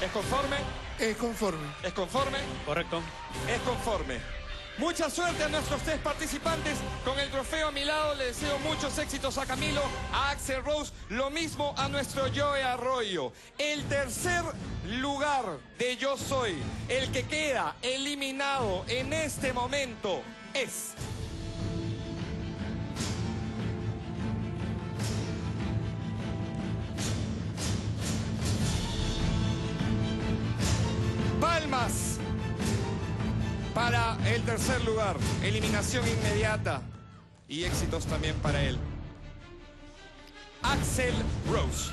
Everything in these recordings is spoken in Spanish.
¿Es conforme? Es conforme. ¿Es conforme? Correcto. Es conforme. Mucha suerte a nuestros tres participantes. Con el trofeo a mi lado le deseo muchos éxitos a Camilo, a Axel Rose, lo mismo a nuestro Joe Arroyo. El tercer lugar de Yo Soy, el que queda eliminado en este momento es... Palmas para el tercer lugar. Eliminación inmediata y éxitos también para él. Axel Rose.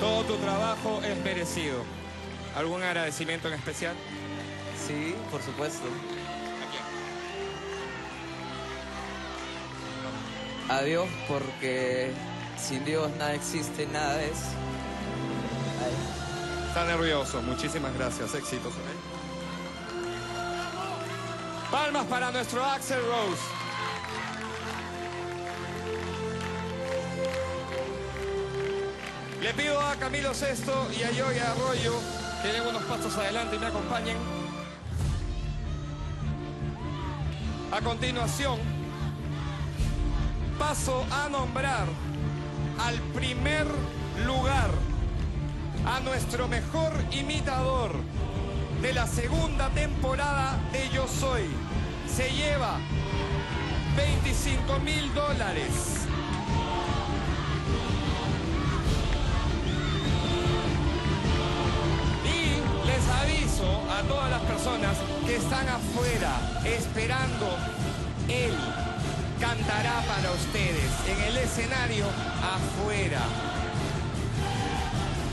Todo tu trabajo es merecido. ¿Algún agradecimiento en especial? Sí, por supuesto. A Dios porque sin Dios nada existe, nada es. Ay. Está nervioso. Muchísimas gracias. Éxitos. Palmas para nuestro Axel Rose. Le pido a Camilo Sesto y a Yogi Arroyo que den unos pasos adelante y me acompañen. A continuación, paso a nombrar al primer lugar a nuestro mejor imitador de la segunda temporada de Yo Soy. Se lleva 25 mil dólares. Y les aviso a todas las personas que están afuera esperando él cantará para ustedes en el escenario afuera.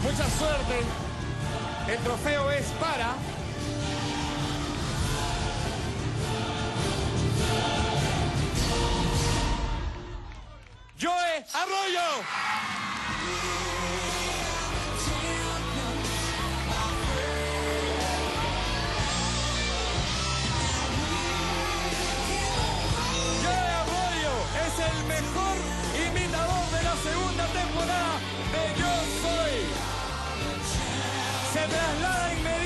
Mucha suerte. El trofeo es para... Joe Arroyo. Mejor imitador de la segunda temporada de Yo Soy. Se traslada inmediatamente